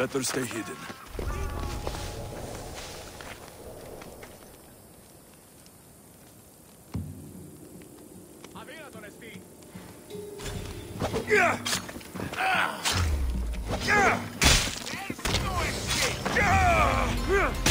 Better stay hidden. How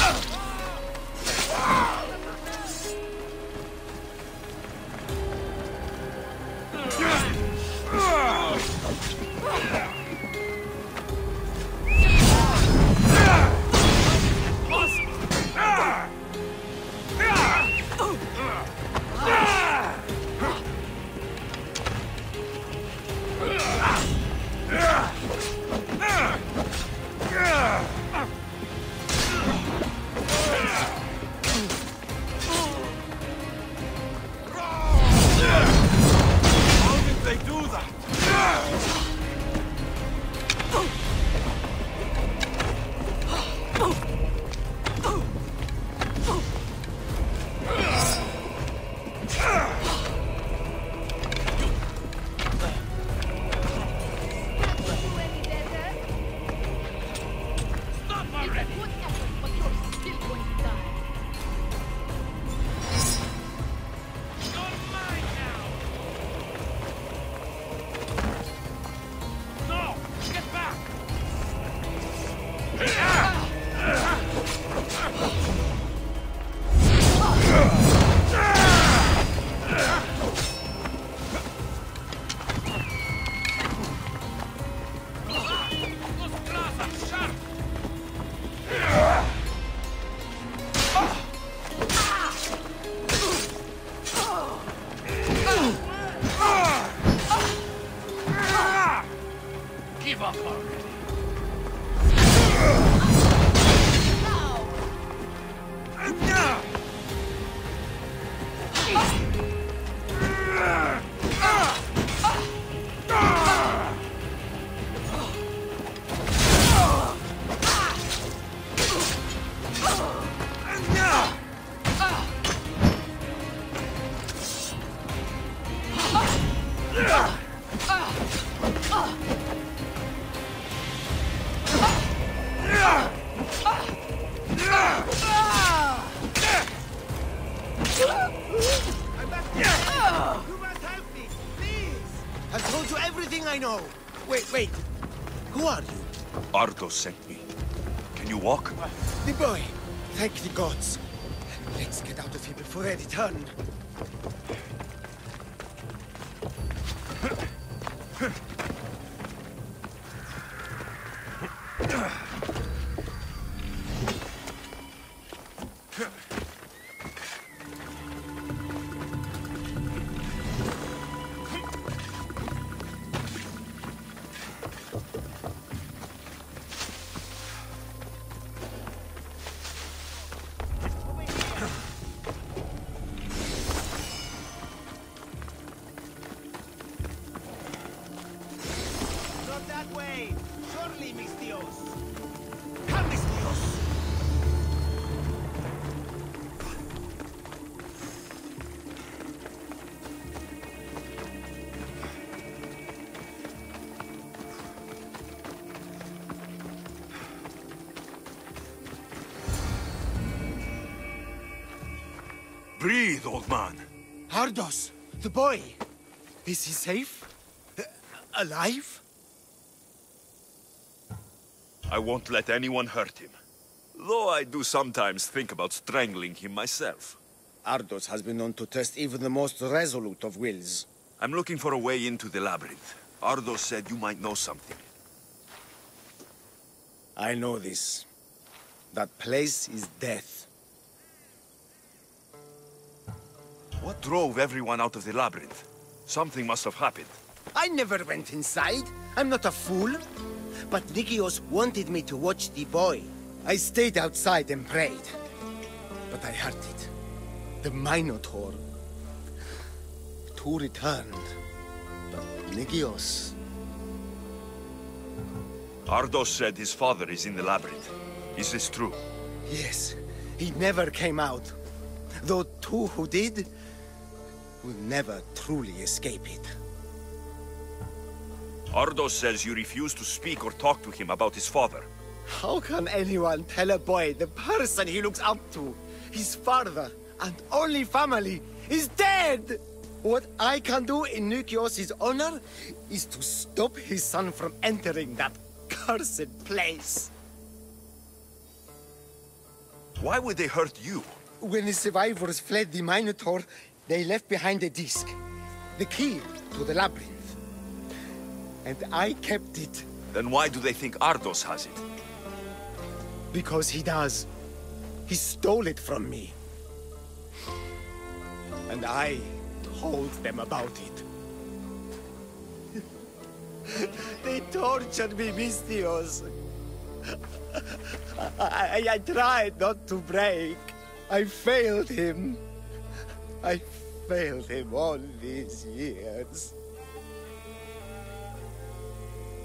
Give up already! Know. Wait, wait. Who are you? Ardo sent me. Can you walk? The boy. Thank the gods. Let's get out of here before they return. Breathe, old man. Ardos, the boy. Is he safe? Uh, alive? I won't let anyone hurt him. Though I do sometimes think about strangling him myself. Ardos has been known to test even the most resolute of wills. I'm looking for a way into the labyrinth. Ardos said you might know something. I know this. That place is death. What drove everyone out of the labyrinth? Something must have happened. I never went inside. I'm not a fool. But Nikios wanted me to watch the boy. I stayed outside and prayed. But I heard it. The Minotaur. Two returned. But Nikios... Ardos said his father is in the labyrinth. Is this true? Yes, he never came out. Though two who did will never truly escape it. Ardos says you refuse to speak or talk to him about his father. How can anyone tell a boy the person he looks up to, his father and only family, is dead? What I can do in Nukios' honor is to stop his son from entering that cursed place. Why would they hurt you? When the survivors fled the Minotaur, they left behind a disc. The key to the labyrinth. And I kept it Then why do they think Ardos has it? because he does. He stole it from me. And I told them about it. they tortured me, Misthios. I, I tried not to break. I failed him. I failed him all these years.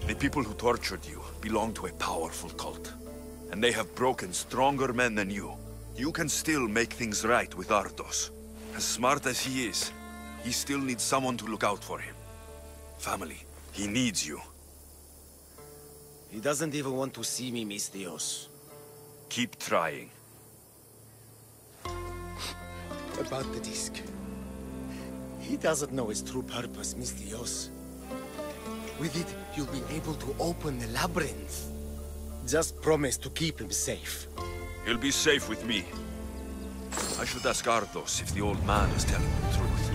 The people who tortured you belong to a powerful cult. And they have broken stronger men than you. You can still make things right with Ardos. As smart as he is, he still needs someone to look out for him. Family, he needs you. He doesn't even want to see me, Misthios. Keep trying. About the disc. He doesn't know its true purpose, Misthios. With it, you'll be able to open the labyrinth. Just promise to keep him safe. He'll be safe with me. I should ask Ardos if the old man is telling the truth.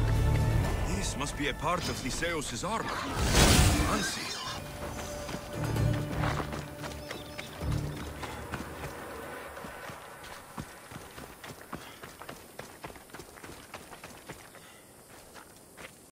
This must be a part of Theseus' armor. Fancy.